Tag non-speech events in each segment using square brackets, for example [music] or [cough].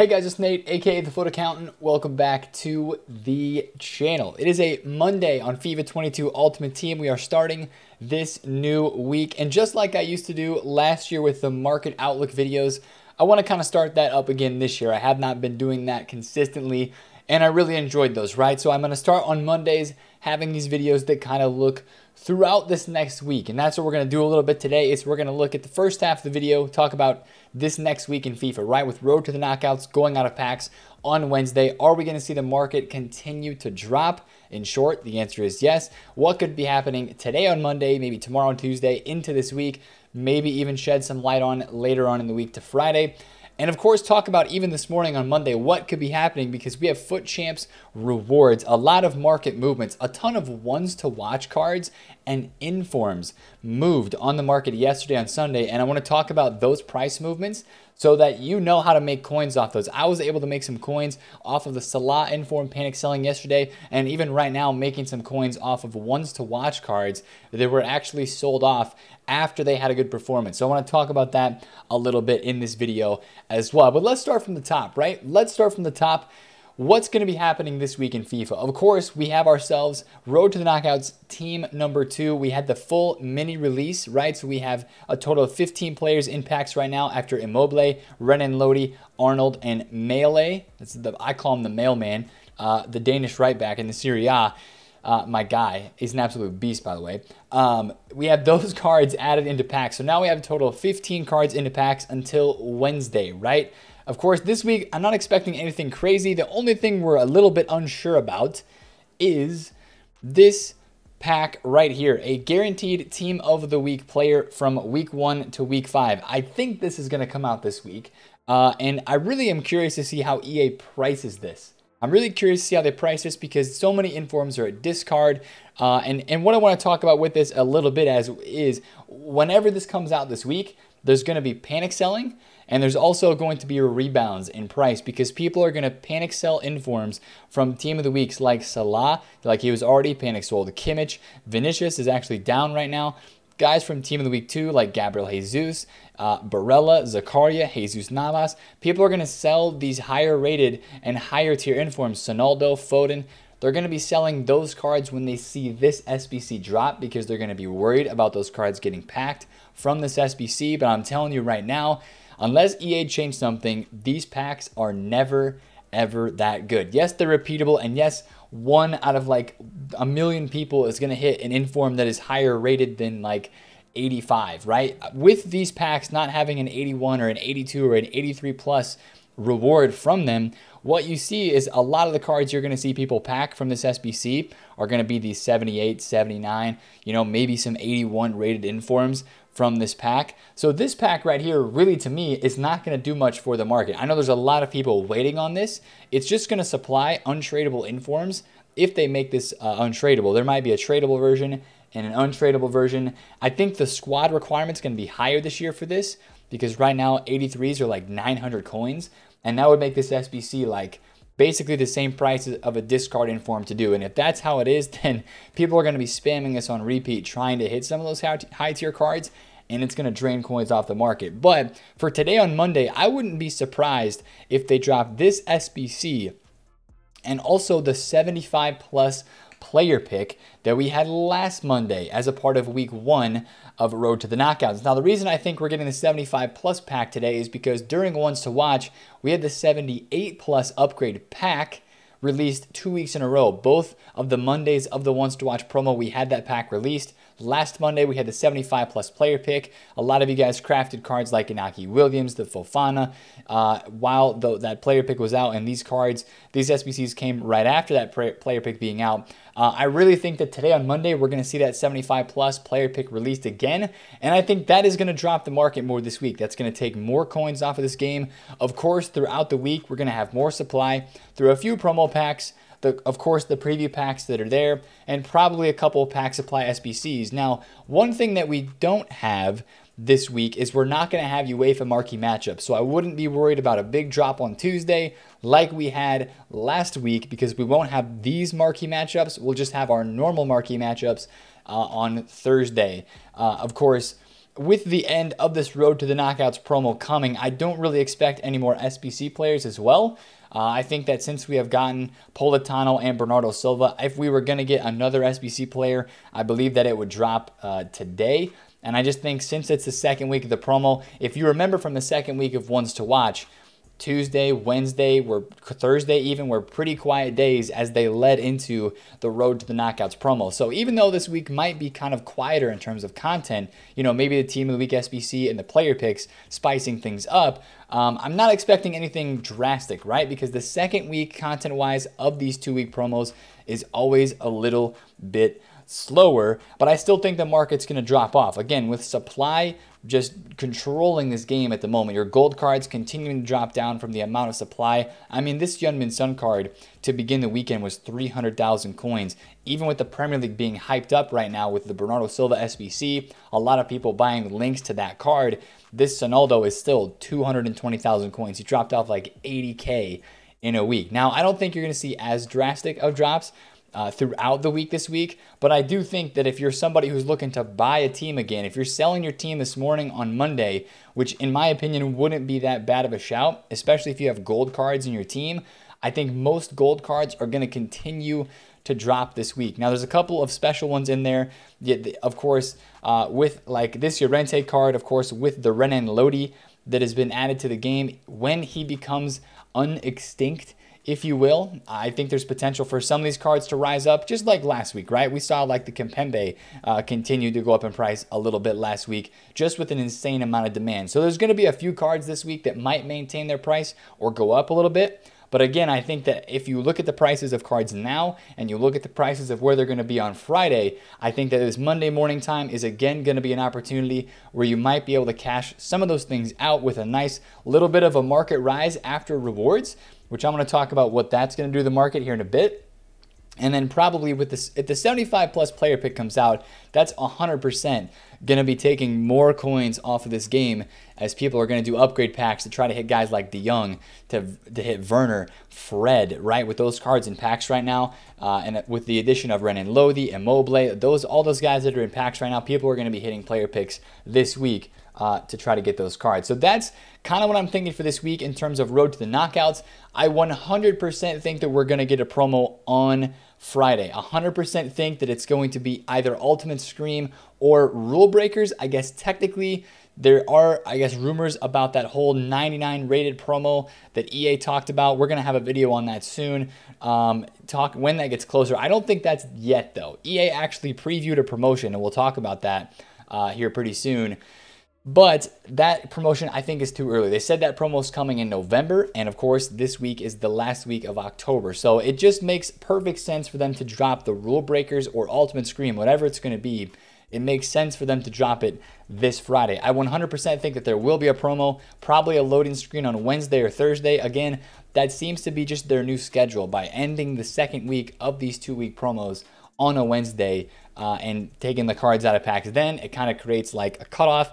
Hey guys, it's Nate, aka The FUT Accountant. Welcome back to the channel. It is a Monday on FIFA 22 Ultimate Team. We are starting this new week. And just like I used to do last year with the market outlook videos, I want to kind of start that up again this year. I have not been doing that consistently, and I really enjoyed those, right? So I'm to start on Mondays having these videos that kind of look throughout this next week. And that's what we're to do a little bit today is we're to look at the first half of the video, talk about this next week in FIFA, right? With Road to the Knockouts going out of packs on Wednesday. Are we to see the market continue to drop? In short, the answer is yes. What could be happening today on Monday, maybe tomorrow on Tuesday, into this week? Maybe even shed some light on later on in the week to Friday. And of course, talk about even this morning on Monday what could be happening because we have FUT Champs rewards, a lot of market movements, a ton of ones to watch cards and informs moved on the market yesterday on Sunday. And I want to talk about those price movements so that you know how to make coins off those. I was able to make some coins off of the Salah Inform panic selling yesterday, and even right now, making some coins off of ones to watch cards that were actually sold off after they had a good performance. So I want to talk about that a little bit in this video as well. But let's start from the top, right? Let's start from the top what's going to be happening this week in FIFA. Of course, we have ourselves Road to the Knockouts team number two. We had the full mini release, right? So we have a total of 15 players in packs right now after Immobile, Renan Lodi, Arnold, and Maehle. That's the I call him the mailman, uh, the Danish right back in the Serie A. Uh, my guy is an absolute beast, by the way. Um, we have those [laughs] cards added into packs. So now we have a total of 15 cards into packs until Wednesday, right? Of course, this week, I'm not expecting anything crazy. The only thing we're a little bit unsure about is this pack right here, a guaranteed team of the week player from week one to week five. I think this is going to come out this week. Uh, and I really am curious to see how EA prices this. I'm really curious to see how they price this because so many informs are at discard. Uh, and, and what I want to talk about with this a little bit as is whenever this comes out this week, there's going to be panic selling and there's also going to be rebounds in price because people are going to panic sell informs from team of the weeks like Salah, like he was already panic sold. Kimmich, Vinicius is actually down right now. Guys from team of the week too, like Gabriel Jesus, uh, Barella, Zakaria, Jesus Navas. People are going to sell these higher rated and higher tier informs. Sonaldo, Foden, they're going to be selling those cards when they see this SBC drop because they're going to be worried about those cards getting packed from this SBC. But I'm telling you right now, unless EA changed something, these packs are never, ever that good. Yes, they're repeatable, and yes, one out of like a million people is going to hit an inform that is higher rated than like 85, right? With these packs not having an 81 or an 82 or an 83 plus reward from them, what you see is a lot of the cards you're going to see people pack from this SBC are going to be these 78, 79, you know, maybe some 81 rated informs from this pack. So this pack right here, really to me, is not going to do much for the market. I know there's a lot of people waiting on this. It's just going to supply untradeable informs if they make this uh. There might be a tradable version and an untradeable version. I think the squad requirement's going to be higher this year for this because right now 83s are like 900 coins and that would make this SBC like basically the same price of a discard inform to do. And if that's how it is, [laughs] then people are going to be spamming this on repeat trying to hit some of those high tier cards and it's going to drain coins off the market. But for today on Monday, I wouldn't be surprised if they drop this SBC and also the 75 plus player pick that we had last Monday as a part of week one of Road to the Knockouts. Now, the reason I think we're getting the 75 plus pack today is because during Ones to Watch, we had the 78 plus upgrade pack released two weeks in a row. Both of the Mondays of the Ones to Watch promo, we had that pack released. Last Monday, we had the 75 plus player pick. A lot of you guys crafted cards like Inaki Williams, the Fofana, uh, while the, that player pick was out. And these cards, these SBCs came right after that player pick being out. Uh, I really think that today on Monday, we're going to see that 75 plus player pick released again. And I think that is going to drop the market more this week. That's going to take more coins off of this game. Of course, throughout the week, we're going to have more supply through a few promo packs. The, of course, the preview packs that are there, and probably a couple pack supply SBCs. Now, one thing that we don't have this week is we're not going to have UEFA marquee matchups. So I wouldn't be worried about a big drop on Tuesday like we had last week because we won't have these marquee matchups. We'll just have our normal marquee matchups uh, on Thursday. Uh, of course, with the end of this Road to the Knockouts promo coming, I don't really expect any more SBC players as well. Uh, I think that since we have gotten Politano and Bernardo Silva, if we were going to get another SBC player, I believe that it would drop uh, today. And I just think since it's the second week of the promo, if you remember from the second week of Ones to Watch, Tuesday, Wednesday, were Thursday even were pretty quiet days as they led into the road to the knockouts promo. So even though this week might be kind of quieter in terms of content, you know, maybe the team of the week SBC and the player picks spicing things up, um, I'm not expecting anything drastic, right? Because the second week content wise of these two week promos is always a little bit slower, but I still think the market's going to drop off. Again, with supply just controlling this game at the moment, your gold cards continuing to drop down from the amount of supply. I mean, this Heung-min Son card to begin the weekend was 300,000 coins. Even with the Premier League being hyped up right now with the Bernardo Silva SBC, a lot of people buying links to that card. This Sonaldo is still 220,000 coins. He dropped off like 80K in a week. Now, I don't think you're going to see as drastic of drops, uh, throughout the week this week. But I do think that if you're somebody who's looking to buy a team again, if you're selling your team this morning on Monday, which in my opinion wouldn't be that bad of a shout, especially if you have gold cards in your team, I think most gold cards are going to continue to drop this week. Now, there's a couple of special ones in there. Of course, uh, with like this Llorente card, of course, with the Renan Lodi that has been added to the game when he becomes unextinct if you will. I think there's potential for some of these cards to rise up, just like last week, right? We saw like the Kimpembe uh, continue to go up in price a little bit last week, just with an insane amount of demand. So there's going to be a few cards this week that might maintain their price or go up a little bit. But again, I think that if you look at the prices of cards now and you look at the prices of where they're going to be on Friday, I think that this Monday morning time is again going to be an opportunity where you might be able to cash some of those things out with a nice little bit of a market rise after rewards which I'm going to talk about what that's going to do to the market here in a bit. And then probably with this, if the 75 plus player pick comes out, that's 100% going to be taking more coins off of this game as people are going to do upgrade packs to try to hit guys like De Jong, to, to hit Werner, Fred, right? With those cards in packs right now, uh, and with the addition of Renan Lodi, Immobile, those all those guys that are in packs right now, people are going to be hitting player picks this week uh, to try to get those cards. So that's kind of what I'm thinking for this week in terms of road to the knockouts. I 100% think that we're going to get a promo on Friday. 100% think that it's going to be either Ultimate Scream or Rule Breakers. I guess technically there are, I guess, rumors about that whole 99 rated promo that EA talked about. We're gonna have a video on that soon. Um, talk when that gets closer. I don't think that's yet though. EA actually previewed a promotion, and we'll talk about that uh, here pretty soon. But that promotion I think is too early. They said that promo is coming in November, and of course, this week is the last week of October. So it just makes perfect sense for them to drop the Rule Breakers or Ultimate Scream, whatever it's going to be. It makes sense for them to drop it this Friday. I 100% think that there will be a promo, probably a loading screen on Wednesday or Thursday. Again, that seems to be just their new schedule by ending the second week of these two week promos on a Wednesday uh, and taking the cards out of packs. Then it kind of creates like a cutoff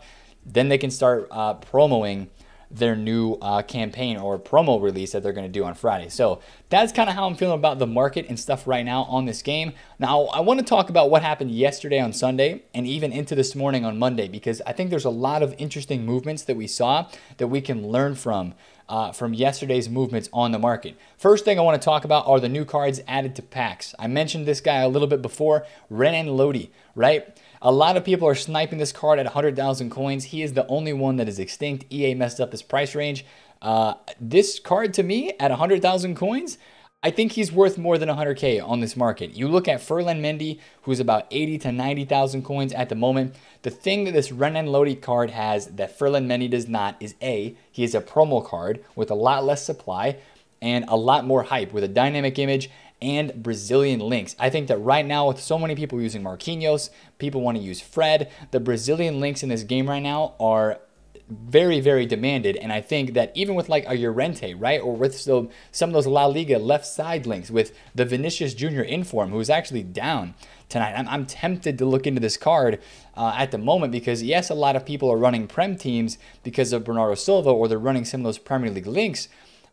then they can start uh, promoting their new uh, campaign or promo release that they're going to do on Friday. So that's kind of how I'm feeling about the market and stuff right now on this game. Now, I want to talk about what happened yesterday on Sunday and even into this morning on Monday because I think there's a lot of interesting movements that we saw that we can learn from. Uh, from yesterday's movements on the market. First thing I want to talk about are the new cards added to packs. I mentioned this guy a little bit before, Renan Lodi, right? A lot of people are sniping this card at 100,000 coins. He is the only one that is extinct. EA messed up his price range. Uh, this card to me at 100,000 coins, I think he's worth more than 100k on this market. You look at Ferland Mendy, who's about 80 to 90,000 coins at the moment. The thing that this Renan Lodi card has that Ferland Mendy does not is A, he is a promo card with a lot less supply and a lot more hype with a dynamic image and Brazilian links. I think that right now, with so many people using Marquinhos, people want to use Fred. The Brazilian links in this game right now are very, very demanded. And I think that even with like a Llorente, right, or with so, some of those La Liga left side links with the Vinicius Jr. inform, who's actually down tonight, I'm, I'm tempted to look into this card uh, at the moment because, yes, a lot of people are running Prem teams because of Bernardo Silva or they're running some of those Premier League links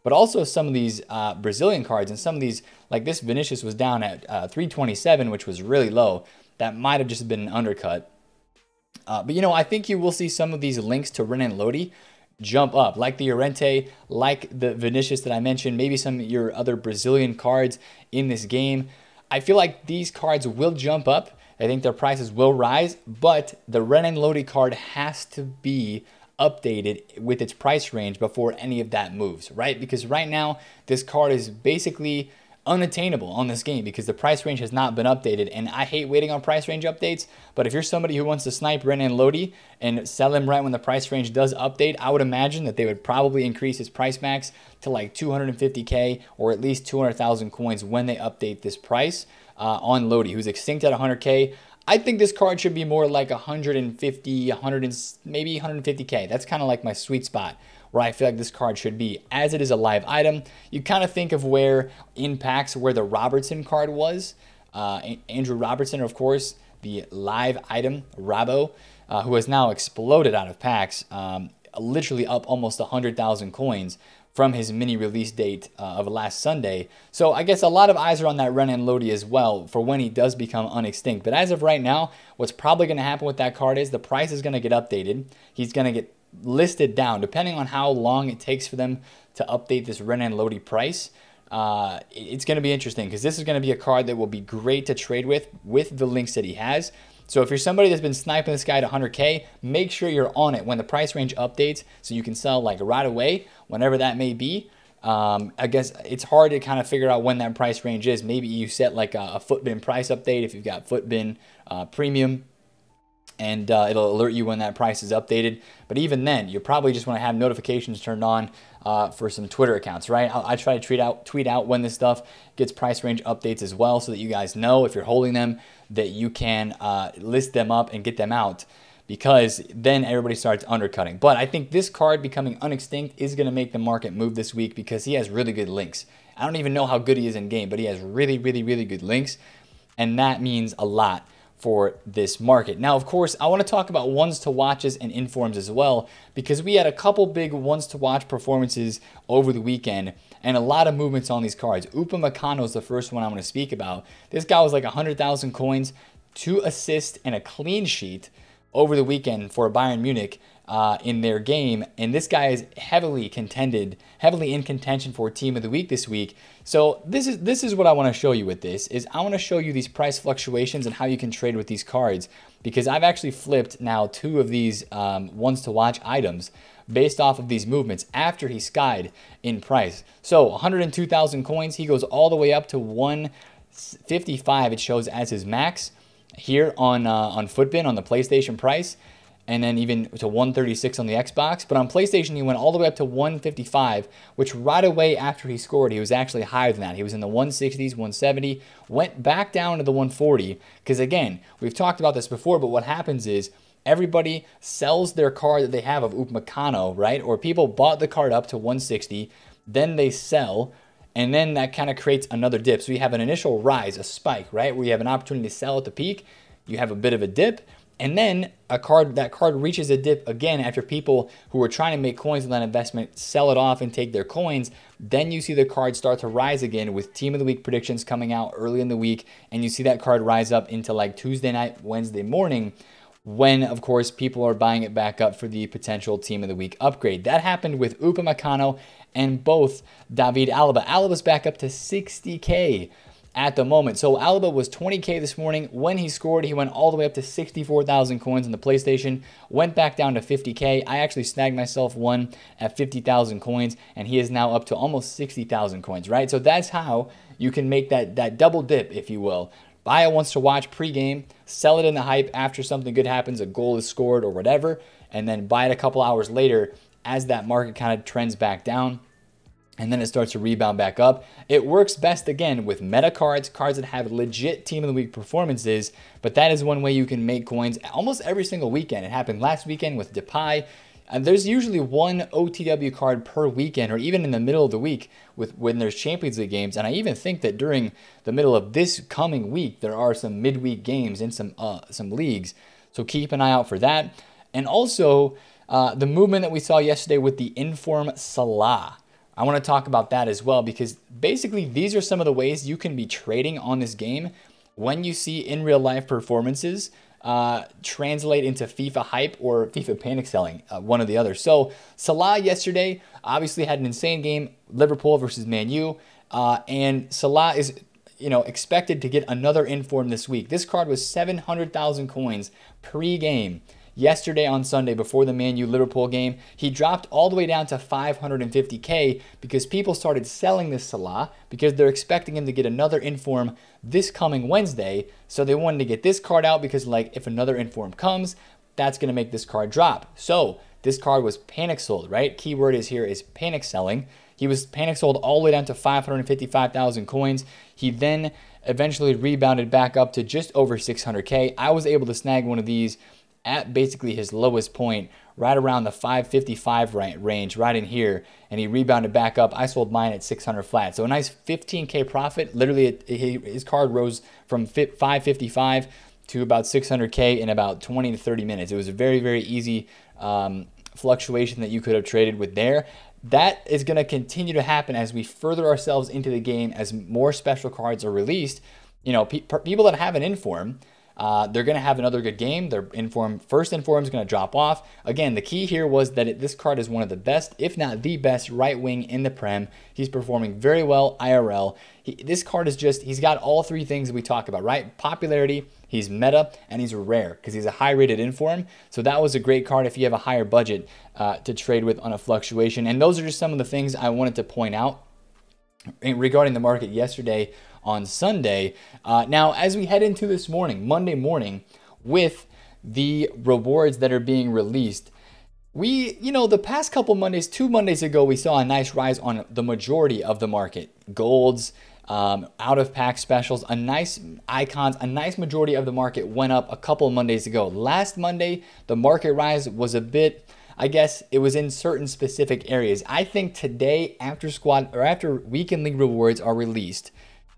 but also some of these uh, Brazilian cards and some of these, like this Vinicius was down at uh, 327, which was really low. That might have just been an undercut. Uh, but you know, I think you will see some of these links to Renan Lodi jump up, like the Llorente, like the Vinicius that I mentioned, maybe some of your other Brazilian cards in this game. I feel like these cards will jump up. I think their prices will rise, but the Renan Lodi card has to be updated with its price range before any of that moves, right? Because right now, this card is basically unattainable on this game because the price range has not been updated. And I hate waiting on price range updates, but if you're somebody who wants to snipe Renan Lodi and sell him right when the price range does update, I would imagine that they would probably increase his price max to like 250k or at least 200,000 coins when they update this price uh, on Lodi, who's extinct at 100k. I think this card should be more like 150, 100, and maybe 150k. That's kind of like my sweet spot where I feel like this card should be. As it is a live item, you kind of think of where in packs where the Robertson card was. Uh, Andrew Robertson, of course, the live item, Robbo, uh, who has now exploded out of packs, um, literally up almost 100,000 coins from his mini release date uh, of last Sunday. So I guess a lot of eyes are on that Renan Lodi as well for when he does become unextinct. But as of right now, what's probably going to happen with that card is the price is going to get updated. He's going to get listed down, depending on how long it takes for them to update this Renan Lodi price. Uh, it's going to be interesting because this is going to be a card that will be great to trade with with the links that he has. So if you're somebody that's been sniping this guy to 100K, make sure you're on it when the price range updates so you can sell like right away, whenever that may be. Um, I guess it's hard to kind of figure out when that price range is. Maybe you set like a, a Futbin price update if you've got Futbin uh, Premium and uh, it'll alert you when that price is updated. But even then, you probably just want to have notifications turned on uh, for some Twitter accounts, right? I, I, try to tweet out tweet out when this stuff gets price range updates as well, so that you guys know if you're holding them that you can uh, list them up and get them out. Because then everybody starts undercutting. But I think this card becoming unextinct is going to make the market move this week because he has really good links. I don't even know how good he is in game, but he has really, really, really good links. And that means a lot for this market. Now, of course, I want to talk about ones to watches and informs as well because we had a couple big ones to watch performances over the weekend and a lot of movements on these cards. Upamecano is the first one I'm going to speak about. This guy was like 100,000 coins, two assists, and a clean sheet over the weekend for Bayern Munich uh, in their game. And this guy is heavily contended, heavily in contention for team of the week this week. So this is this is what I want to show you with this is I want to show you these price fluctuations and how you can trade with these cards because I've actually flipped now two of these um, ones to watch items based off of these movements after he skied in price. So 102,000 coins, he goes all the way up to 155. It shows as his max here on uh, on Futbin on the PlayStation price and then even to 136 on the Xbox. But on PlayStation, he went all the way up to 155, which right away after he scored, he was actually higher than that. He was in the 160s, 170, went back down to the 140. Because again, we've talked about this before, but what happens is everybody sells their card that they have of Upamecano, right? Or people bought the card up to 160, then they sell. And then that kind of creates another dip. So you have an initial rise, a spike, right? Where you have an opportunity to sell at the peak. You have a bit of a dip and then a card that card reaches a dip again after people who are trying to make coins on that investment sell it off and take their coins. Then you see the card start to rise again with team of the week predictions coming out early in the week, and you see that card rise up into like Tuesday night, Wednesday morning. When, of course, people are buying it back up for the potential team of the week upgrade. That happened with Upamecano and both David Alaba. Alaba's back up to 60K at the moment. So Alaba was 20K this morning. When he scored, he went all the way up to 64,000 coins on the PlayStation, went back down to 50K. I actually snagged myself one at 50,000 coins, and he is now up to almost 60,000 coins, right? So that's how you can make that, that double dip, if you will. Buy it once to watch pregame, sell it in the hype after something good happens, a goal is scored or whatever, and then buy it a couple hours later as that market kind of trends back down and then it starts to rebound back up. It works best again with meta cards, cards that have legit team of the week performances, but that is one way you can make coins almost every single weekend. It happened last weekend with Depay. And there's usually one OTW card per weekend, or even in the middle of the week with when there's Champions League games. And I even think that during the middle of this coming week, there are some midweek games in some uh, some leagues. So keep an eye out for that. And also uh, the movement that we saw yesterday with the Inform Salah. I want to talk about that as well because basically these are some of the ways you can be trading on this game when you see in real life performances uh, translate into FIFA hype or FIFA panic selling, uh, one or the other. So Salah yesterday obviously had an insane game, Liverpool versus Man U, uh, and Salah is you know expected to get another inform this week. This card was 700,000 coins pre-game yesterday on Sunday before the Man U Liverpool game. He dropped all the way down to 550k because people started selling this Salah because they're expecting him to get another inform this coming Wednesday. So they wanted to get this card out because like if another inform comes, that's going to make this card drop. So this card was panic sold, right? Keyword is here is panic selling. He was panic sold all the way down to 555,000 coins. He then eventually rebounded back up to just over 600k. I was able to snag one of these at basically his lowest point, right around the 555 range, right in here, and he rebounded back up. I sold mine at 600 flat, so a nice 15k profit. Literally, it, it, his card rose from 555 to about 600k in about 20 to 30 minutes. It was a very very easy um, fluctuation that you could have traded with there. That is going to continue to happen as we further ourselves into the game as more special cards are released. You know, pe people that have an inform uh, they're going to have another good game. Their inform first inform is going to drop off. Again, the key here was that it, this card is one of the best, if not the best, right wing in the Prem. He's performing very well IRL. He, this card is just he's got all three things we talk about, right? Popularity, he's meta, and he's rare because he's a high rated inform. So that was a great card if you have a higher budget uh, to trade with on a fluctuation. And those are just some of the things I wanted to point out regarding the market yesterday on Sunday. Uh, now, as we head into this morning, Monday morning, with the rewards that are being released, we, you know, the past couple Mondays, two Mondays ago, we saw a nice rise on the majority of the market. Golds, um, out of pack specials, a nice icons, a nice majority of the market went up a couple Mondays ago. Last Monday, the market rise was a bit, I guess it was in certain specific areas. I think today, after squad or after weekend league rewards are released,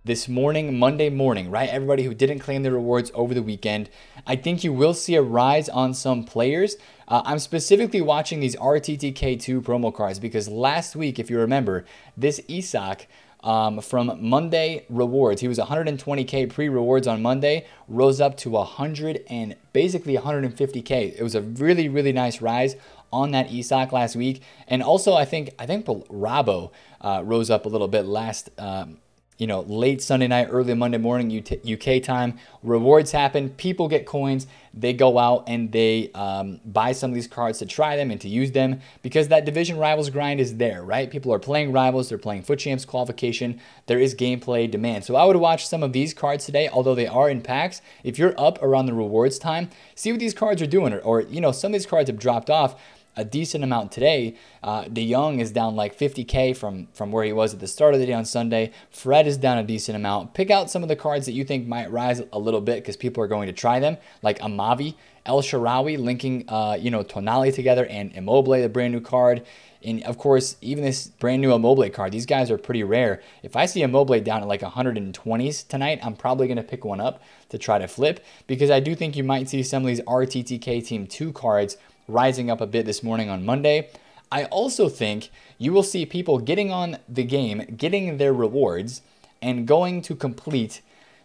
this morning, Monday morning, right? Everybody who didn't claim their rewards over the weekend, I think you will see a rise on some players. Uh, I'm specifically watching these RTTK2 promo cards because last week, if you remember, this Isak um, from Monday rewards, he was 120k pre-rewards on Monday, rose up to 100 and basically 150k. It was a really really nice rise on that Isak last week, and also I think I think Robbo uh, rose up a little bit last. Um, you know, late Sunday night, early Monday morning UK time. Rewards happen. People get coins. They go out and they um, buy some of these cards to try them and to use them because that division rivals grind is there, right? People are playing rivals. They're playing FUT Champs qualification. There is gameplay demand. So I would watch some of these cards today, although they are in packs. If you're up around the rewards time, see what these cards are doing. Or, or you know, some of these cards have dropped off a decent amount today. Uh, De Jong is down like 50k from from where he was at the start of the day on Sunday. Fred is down a decent amount. Pick out some of the cards that you think might rise a little bit because people are going to try them, like Amavi, El Shaarawy linking uh, you know Tonali together, and Immobile, the brand new card. And of course, even this brand new Immobile card, these guys are pretty rare. If I see Immobile down at like 120s tonight, I'm probably going to pick one up to try to flip because I do think you might see some of these RTTK Team 2 cards rising up a bit this morning on Monday. I also think you will see people getting on the game, getting their rewards, and going to complete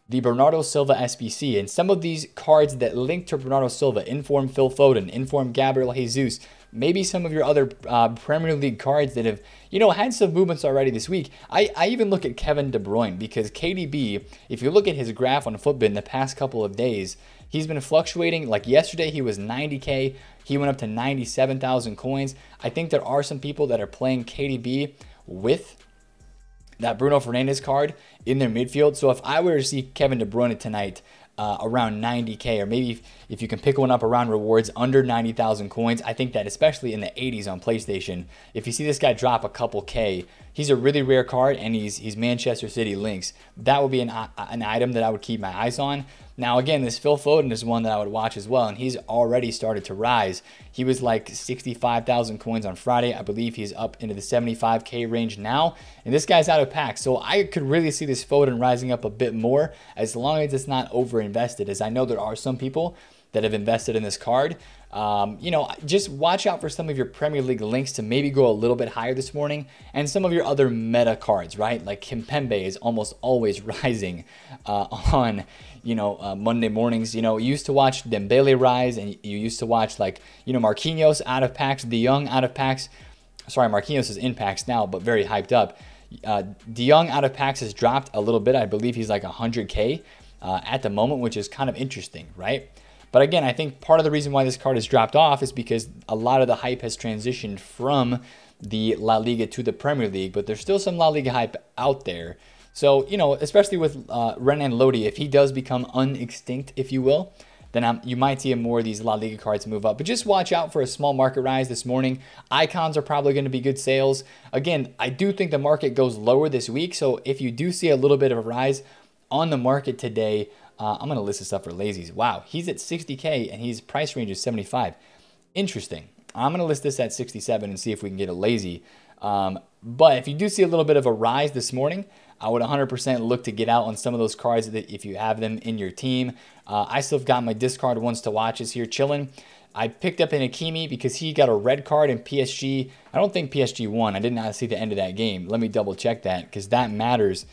the Bernardo Silva SBC. And some of these cards that link to Bernardo Silva, Inform Phil Foden, Inform Gabriel Jesus, maybe some of your other uh, Premier League cards that have, you know, had some movements already this week. I, I even look at Kevin De Bruyne because KDB, if you look at his graph on Futbin the past couple of days, he's been fluctuating. Like yesterday, he was 90K. He went up to 97,000 coins. I think there are some people that are playing KDB with that Bruno Fernandes card in their midfield. So if I were to see Kevin De Bruyne tonight uh, around 90K, or maybe if, if, you can pick one up around rewards under 90,000 coins, I think that especially in the 80s on PlayStation, if you see this guy drop a couple K, he's a really rare card and he's, he's Manchester City links. That would be an, an item that I would keep my eyes on. Now, again, this Phil Foden is one that I would watch as well, and he's already started to rise. He was like 65,000 coins on Friday. I believe he's up into the 75K range now, and this guy's out of pack. So I could really see this Foden rising up a bit more as long as it's not over invested, as I know there are some people that have invested in this card. Um, you know, just watch out for some of your Premier League links to maybe go a little bit higher this morning and some of your other meta cards, right? Like Kimpembe is almost always [laughs] rising uh, on, you know, uh, Monday mornings. You know, you used to watch Dembele rise and you used to watch like, you know, Marquinhos out of packs, De Jong out of packs. Sorry, Marquinhos is in packs now, but very hyped up. Uh, De out of packs has dropped a little bit. I believe he's like 100K uh, at the moment, which is kind of interesting, right? But again, I think part of the reason why this card has dropped off is because a lot of the hype has transitioned from the La Liga to the Premier League, but there's still some La Liga hype out there. So, you know, especially with uh, Renan Lodi, if he does become unextinct, if you will, then I'm, you might see more of these La Liga cards move up. But just watch out for a small market rise this morning. Icons are probably going to be good sales. Again, I do think the market goes lower this week. So if you do see a little bit of a rise on the market today, uh, I'm going to list this up for lazies. Wow, he's at 60K and his price range is 75. Interesting. I'm going to list this at 67 and see if we can get a lazy. Um, but if you do see a little bit of a rise this morning, I would 100% look to get out on some of those cards if you have them in your team. Uh, I still have got my discard ones to watch is here chilling. I picked up an Hakimi because he got a red card in PSG. I don't think PSG won. I did not see the end of that game. Let me double check that because that matters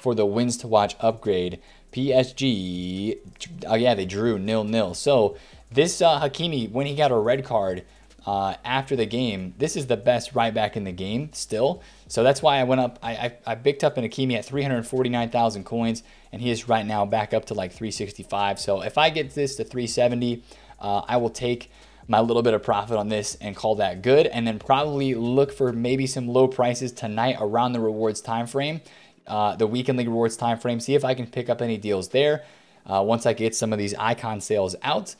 for the wins to watch upgrade. PSG, oh yeah, they drew nil nil. So this uh, Hakimi, when he got a red card uh, after the game, this is the best right back in the game still. So that's why I went up. I, I, I picked up an Hakimi at 349,000 coins, and he is right now back up to like 365. So if I get this to 370, uh, I will take my little bit of profit on this and call that good and then probably look for maybe some low prices tonight around the rewards time frame uh, the weekend league rewards time frame, see if I can pick up any deals there uh, once I get some of these icon sales out.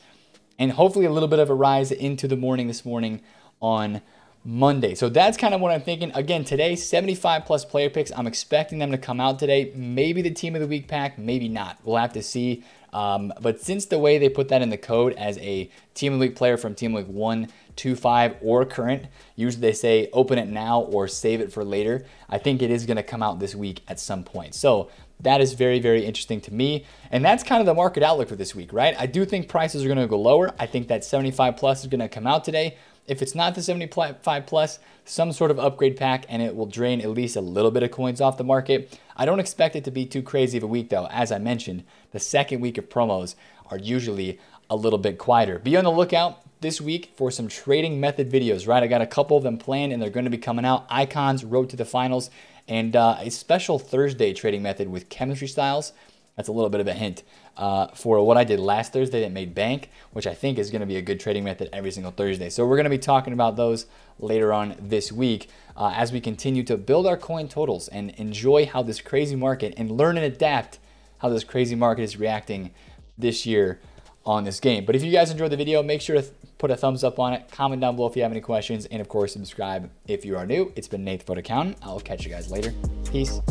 And hopefully a little bit of a rise into the morning this morning on Monday. So that's kind of what I'm thinking. Again, today, 75 plus player picks. I'm expecting them to come out today. Maybe the team of the week pack, maybe not. We'll have to see. Um, but since the way they put that in the code as a team of the week player from team of week one, two, five, or current, usually they say open it now or save it for later. I think it is going to come out this week at some point. So that is very, very interesting to me. And that's kind of the market outlook for this week, right? I do think prices are going to go lower. I think that 75 plus is going to come out today. If it's not the 75 plus, some sort of upgrade pack and it will drain at least a little bit of coins off the market. I don't expect it to be too crazy of a week though. As I mentioned, the second week of promos are usually a little bit quieter. Be on the lookout this week for some trading method videos, right? I got a couple of them planned and they're going to be coming out. Icons, Road to the Finals, and uh, a special Thursday trading method with chemistry styles. That's a little bit of a hint uh, for what I did last Thursday that made bank, which I think is going to be a good trading method every single Thursday. So we're going to be talking about those later on this week uh, as we continue to build our coin totals and enjoy how this crazy market and learn and adapt how this crazy market is reacting this year on this game. But if you guys enjoyed the video, make sure to put a thumbs up on it, comment down below if you have any questions, and of course, subscribe if you are new. It's been Nate the FUT Accountant. I'll catch you guys later. Peace.